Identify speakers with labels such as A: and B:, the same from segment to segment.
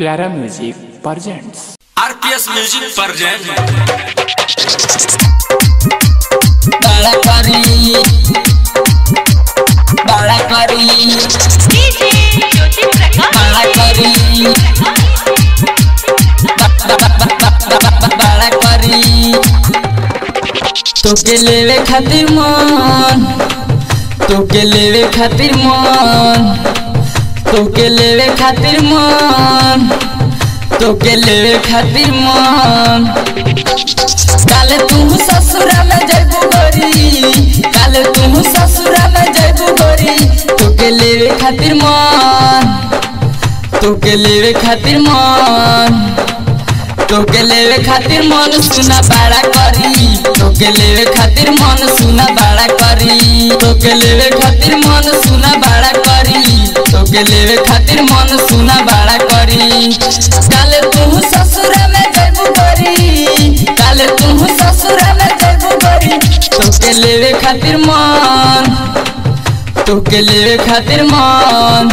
A: प्यारा music presents
B: RPS music present
C: बाळा करी बाळा करी
D: डीजे ज्योति प्रकाश
C: बाळा करी बाळा करी तोके लेवे खातिर मन तोके लेवे खातिर मन। तोके लेवे खातिर मन, तोके लेवे खातिर मन। काले तू ससुरा में जैबू गोरी काले तू ससुरा में जैबू गोरी तोके लेवे खातिर मन, तोके लेवे खातिर मन। तोके लेवे खातिर मन सुना बाड़ा करी। तोके लेवे खातिर मन सुना बाड़ा करी। तोके लेवे खातिर मन सुना बाड़ा तोके लेवे खातिर मन सुना बाड़ा करी। काले तू ससुरा में जैबू गोरी काले तू ससुरा में जैबू गोरी तोके लेवे खातिर मन तोके लेवे खातिर मन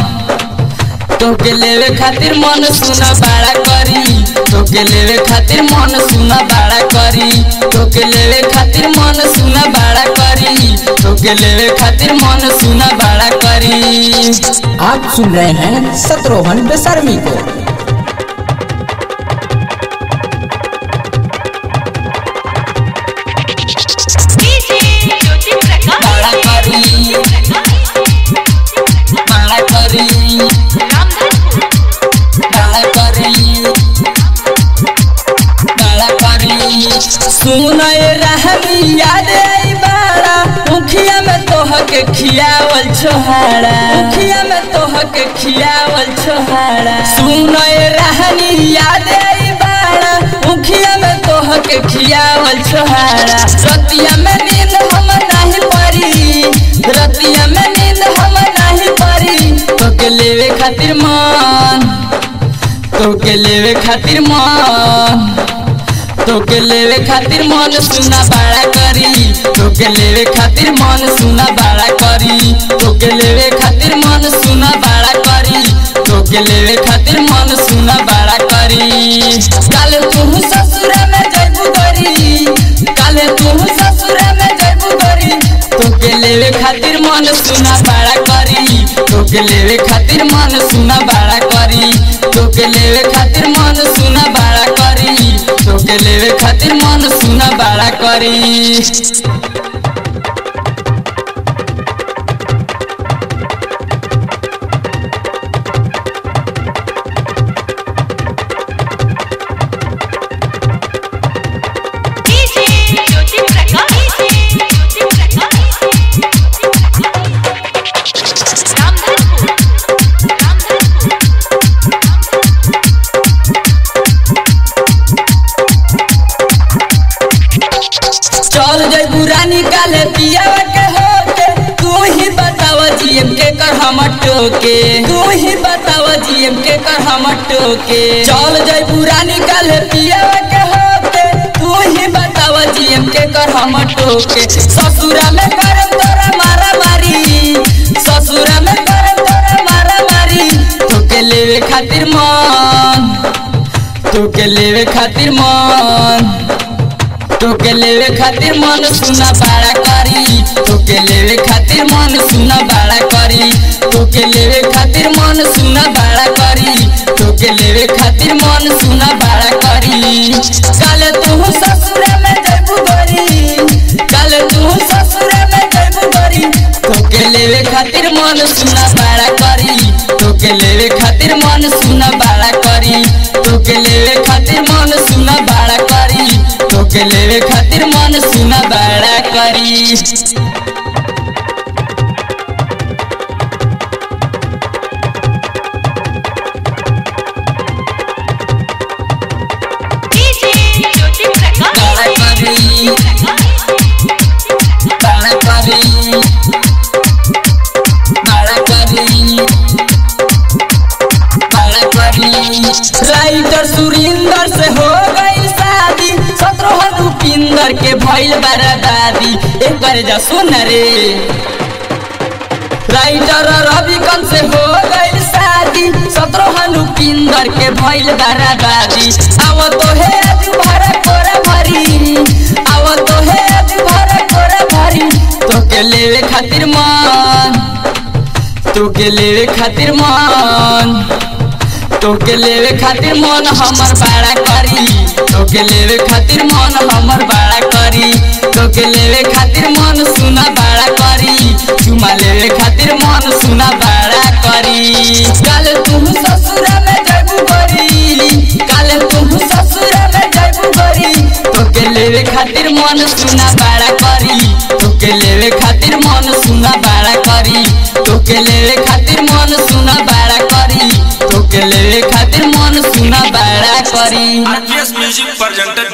C: तोके लेवे खातिर मन सुना बाड़ा करी। तोके लेवे खातिर मन सुना बाड़ा करी। तोके लेवे लेवे खातिर मन सुना बाड़ा करी।
E: आप सुन रहे हैं शत्रुघ्न बेसर्मी को।
C: सुन ये याद आई बाड़ा मुखिया में तोह के खियावल छोहाड़ा। मुखिया में तोह के खियावल छोहाड़ा। सुन ये रहनी याद आई बाड़ा। मुखिया में तोह के खियावल छोहाड़ा। रतिया में नींद हम नहीं परी रतिया में नींद हम नहीं परी तोके लेवे खातिर मन। तोके लेवे खातिर मन। तोके लेवे खातिर मन सुना बाड़ा करी। तोके लेवे खातिर मन सुना बाड़ा करी। तोके लेवे खातिर मन सुना बाड़ा करी। तोके लेवे खातिर मन सुना बाड़ा करी। काले तू ससुरा में जैबू गरी काले तू ससुरा में जैबू गरी तोके लेवे खातिर मन सुना बाड़ा करी। तोके लेवे खातिर मन सुना बाड़ा करी। तोके लेवे खातिर मन सुना बाड़ा तोके लेवे खातिर मन सुना बाड़ा करी। जैबू रानी काले पियावा के होके। तू ही बताव जीएम के कर हम टोके। तू ही बताव जीएम के कर हम टोके। चल जैबू रानी काले पियावा के होके। तू ही बताव जीएम के कर हम टोके। ससुरा में करम तोरा मारा मारी ससुरा में करम तोरा मारा मारी तोके लेवे खातिर मन। तोके लेवे खातिर मन। तोके लेवे खातिर मन सुना बाड़ा करी। तोके लेवे खातिर मन सुना बाड़ा करी। तोके लेवे खातिर मन सुना बाड़ा करी। तोके लेवे खातिर मन सुना बाड़ा करी। काले तू ससुरा में जैबू गोरी काले तू ससुरा में जैबू गोरी तोके लेवे खातिर मन सुना बाड़ा करी। तोके लेवे खातिर मन सुना बाड़ा करी। तोके लेवे तोके लेवे खातिर मन बाड़ा करी। राइटर सुरिंदर से हो। भइल बड़ा दादी एक बार जा सुन रे. राइटर रवि कन से हो गई शादी सत्रहनु पिंदर के भइल बराबादी. आव तो हे आज भरा कोरा भरी, आव तो हे आज भरा कोरा भरी. तोके लेवे खातिर मन, तोके लेवे खातिर मन, तोके लेवे खातिर मन हमर बड़ा करी. तोके लेवे खातिर मन हमर बड़ा करी। तोके लेवे खातिर मन सुना बड़ा करी। चुमा लेवे खातिर मन सुना बड़ा करी। काल तू ससुर में जबू करी। काल तू ससुर में जबू करी। तोके लेवे खातिर मन सुना बड़ा करी। तोके लेवे खातिर मन सुना बड़ा करी। तोके लेवे खातिर मन सुना बड़ा करी। तोके लेवे खातिर मन सुना बड़ा करी।
B: RPS music presented